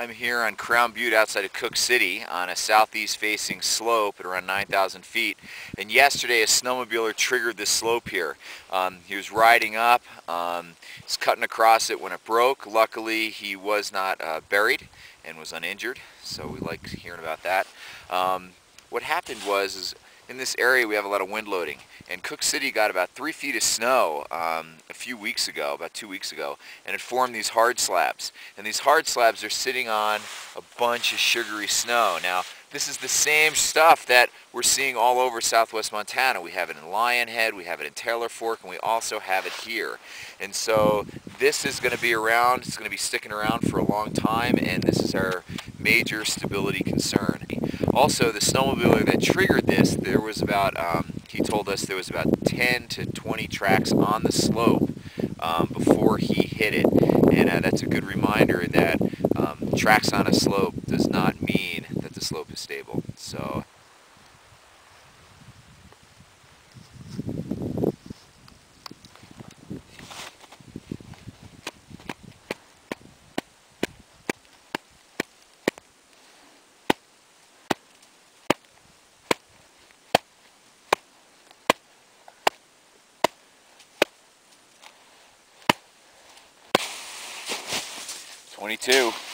I'm here on Crown Butte outside of Cooke City on a southeast facing slope at around 9,000 feet. And yesterday a snowmobiler triggered this slope here. Um, he was riding up, um, he's cutting across it when it broke. Luckily he was not uh, buried and was uninjured, so we like hearing about that. Um, what happened was is in this area we have a lot of wind loading and Cooke City got about three feet of snow um, a few weeks ago, about two weeks ago, and it formed these hard slabs. And these hard slabs are sitting on a bunch of sugary snow. Now, this is the same stuff that we're seeing all over southwest Montana. We have it in Lionhead, we have it in Taylor Fork, and we also have it here. And so this is going to be around, it's going to be sticking around for a long time, and this is our major stability concern. Also, the snowmobiler that triggered this, there was about um, he told us there was about 10 to 20 tracks on the slope um, before he hit it. And uh, that's a good reminder that um, tracks on a slope does not mean that the slope is stable. So 22.